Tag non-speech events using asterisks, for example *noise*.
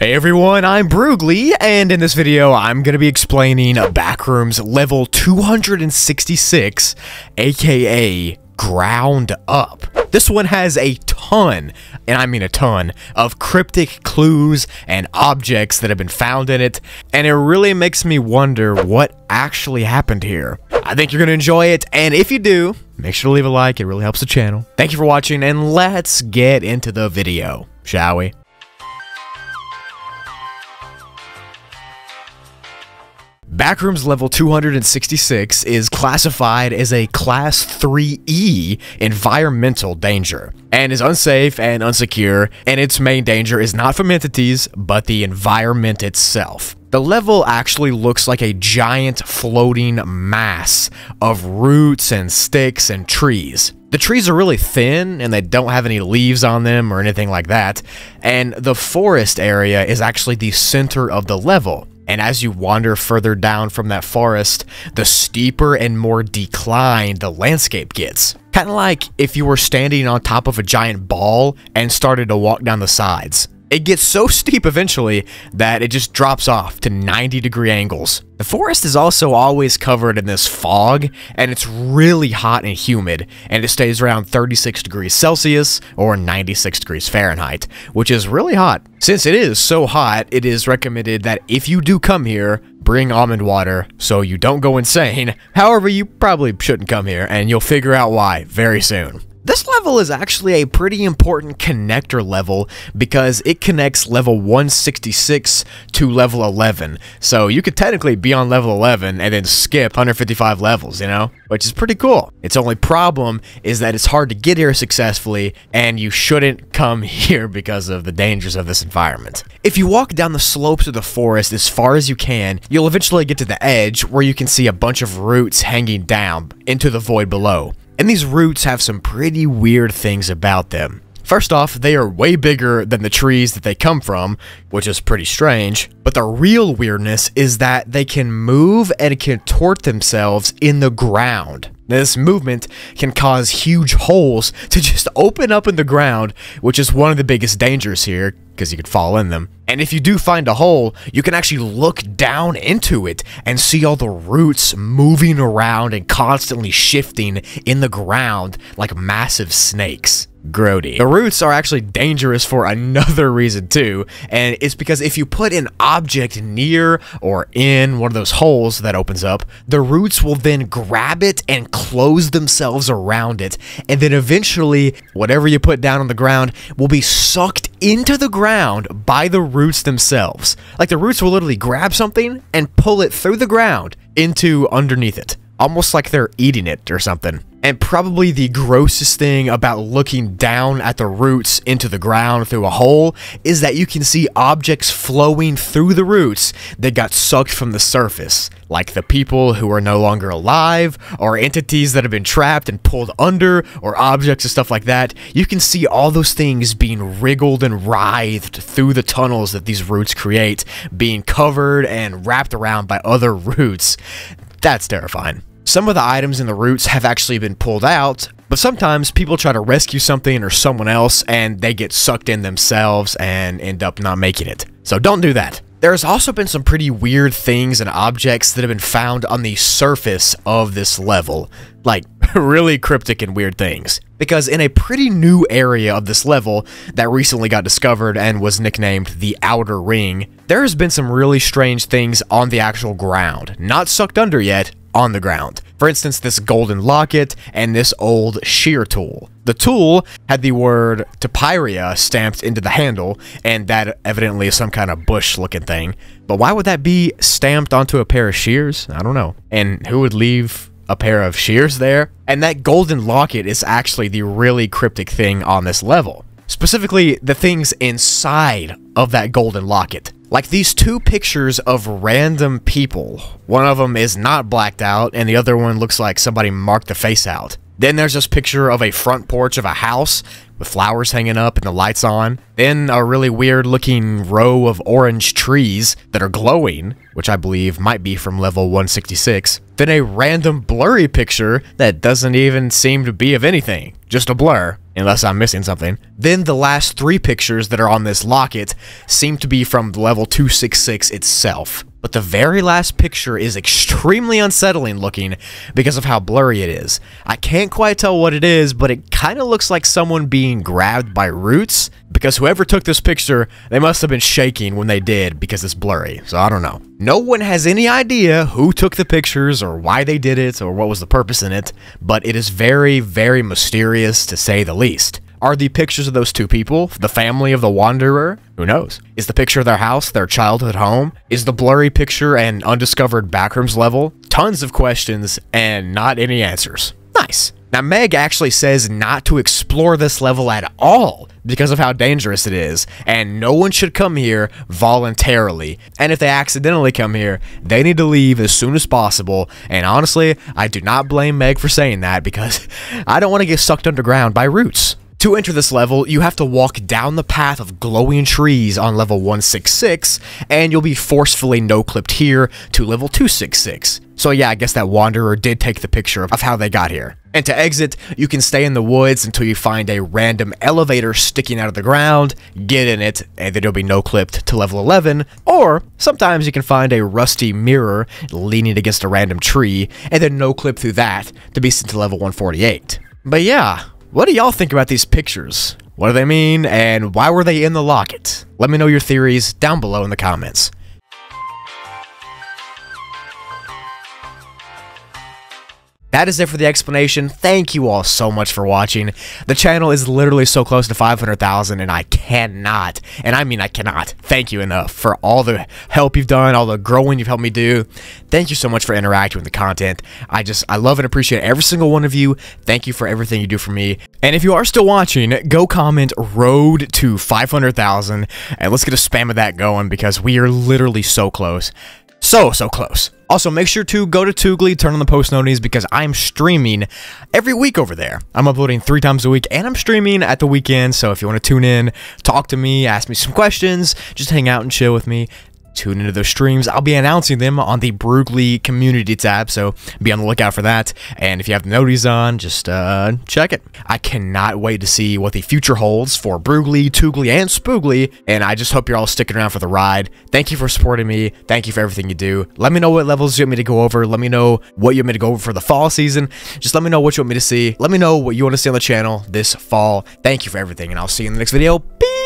Hey everyone, I'm Broogli, and in this video, I'm going to be explaining a Backrooms level 266, aka Ground Up. This one has a ton, and I mean a ton, of cryptic clues and objects that have been found in it, and it really makes me wonder what actually happened here. I think you're going to enjoy it, and if you do, make sure to leave a like, it really helps the channel. Thank you for watching, and let's get into the video, shall we? Backrooms level 266 is classified as a Class 3E environmental danger and is unsafe and unsecure, and its main danger is not from entities, but the environment itself. The level actually looks like a giant floating mass of roots and sticks and trees. The trees are really thin and they don't have any leaves on them or anything like that, and the forest area is actually the center of the level. And as you wander further down from that forest, the steeper and more declined the landscape gets. Kind of like if you were standing on top of a giant ball and started to walk down the sides. It gets so steep eventually that it just drops off to 90 degree angles. The forest is also always covered in this fog, and it's really hot and humid, and it stays around 36 degrees Celsius or 96 degrees Fahrenheit, which is really hot. Since it is so hot, it is recommended that if you do come here, bring almond water so you don't go insane. *laughs* However, you probably shouldn't come here, and you'll figure out why very soon. This level is actually a pretty important connector level because it connects level 166 to level 11. So you could technically be on level 11 and then skip 155 levels, you know? Which is pretty cool. Its only problem is that it's hard to get here successfully and you shouldn't come *laughs* here because of the dangers of this environment. If you walk down the slopes of the forest as far as you can, you'll eventually get to the edge where you can see a bunch of roots hanging down into the void below and these roots have some pretty weird things about them. First off, they are way bigger than the trees that they come from, which is pretty strange, but the real weirdness is that they can move and contort themselves in the ground. This movement can cause huge holes to just open up in the ground, which is one of the biggest dangers here, because you could fall in them. And if you do find a hole, you can actually look down into it and see all the roots moving around and constantly shifting in the ground like massive snakes. Grody. The roots are actually dangerous for *laughs* another reason too, and it's because if you put an object near or in one of those holes that opens up, the roots will then grab it and close themselves around it, and then eventually, whatever you put down on the ground will be sucked into the ground by the roots themselves. Like the roots will literally grab something and pull it through the ground into underneath it, almost like they're eating it or something. And probably the grossest thing about looking down at the roots into the ground through a hole is that you can see objects flowing through the roots that got sucked from the surface, like the people who are no longer alive, or entities that have been trapped and pulled under, or objects and stuff like that. You can see all those things being wriggled and writhed through the tunnels that these roots create, being covered and wrapped around by other *laughs* roots. That's terrifying. Some of the items in the roots have actually been pulled out, but sometimes people try to rescue something or someone else and they get sucked in themselves and end up not making it. So don't do that. There's also been some pretty weird things and objects that have been found on the surface of this level. Like, *laughs* really cryptic and weird things. Because in a pretty new area of this level that recently got discovered and was nicknamed the Outer Ring, there has been some really strange things on the actual ground. Not sucked under yet, on the ground. For instance, this golden locket and this old shear tool. The tool had the word Tapyria stamped into the handle, and that evidently is some kind of bush looking thing. But why would that be stamped onto a pair of shears? I don't know. And who would leave a pair of shears there? And that golden locket is actually the really cryptic thing on this level. Specifically, the things inside of that golden locket. Like these two pictures of random people. One of them is not blacked out, and the other one looks like somebody marked the face out. Then there's this picture of a front porch of a house with flowers hanging up and the lights on. Then a really weird looking row of orange trees that are glowing, which I believe might be from level 166. Then a random blurry picture that doesn't even seem to be of anything, just a blur unless I'm missing something. Then the last three pictures that are on this locket seem to be from level 266 itself. But the very last picture is extremely unsettling looking because of how blurry it is. I can't quite tell what it is, but it kind of looks like someone being grabbed by roots because whoever took this picture, they must have been shaking when they did because it's blurry. So I don't know. No one has any idea who took the pictures or why they did it or what was the purpose in it, but it is very, very mysterious to say the least. Are the pictures of those two people the family of the Wanderer? Who knows? Is the picture of their house their childhood home? Is the blurry picture an undiscovered backrooms level? Tons of questions and not any answers. Nice. Now, Meg actually says not to explore this level at all because of how dangerous it is, and no one should come here voluntarily. And if they accidentally come here, they need to leave as soon as possible. And honestly, I do not blame Meg for saying that because *laughs* I don't want to get sucked underground by roots. To enter this level, you have to walk down the path of glowing trees on level 166, and you'll be forcefully no-clipped here to level 266. So yeah, I guess that Wanderer did take the picture of how they got here. And to exit, you can stay in the woods until you find a random elevator sticking out of the ground, get in it, and then you'll be no-clipped to level 11, or sometimes you can find a rusty mirror leaning against a random tree, and then no-clip through that to be sent to level 148. But yeah, what do y'all think about these pictures? What do they mean, and why were they in the locket? Let me know your theories down below in the comments. That is it for the explanation. Thank you all so much for watching. The channel is literally so close to 500,000 and I cannot, and I mean I cannot, thank you enough for all the help you've done, all the growing you've helped me do. Thank you so much for interacting with the content. I just, I love and appreciate every single one of you. Thank you for everything you do for me. And if you are still watching, go comment road to 500,000 and let's get a spam of that going because we are literally so close. So, so close. Also, make sure to go to Twoogli, turn on the post notifications because I'm streaming every week over there. I'm uploading three times a week and I'm streaming at the weekend. So if you want to tune in, talk to me, ask me some questions, just hang out and chill with me, tune into those streams. I'll be announcing them on the Broogli community tab, so be on the lookout for that. And if you have the noties on, just uh, check it. I cannot wait to see what the future holds for Broogli, Twoogli, and Spoogli, and I just hope you're all sticking around for the ride. Thank you for supporting me. Thank you for everything you do. Let me know what levels you want me to go over. Let me know what you want me to go over for the fall season. Just let me know what you want me to see. Let me know what you want to see on the channel this fall. Thank you for everything, and I'll see you in the next video. Peace!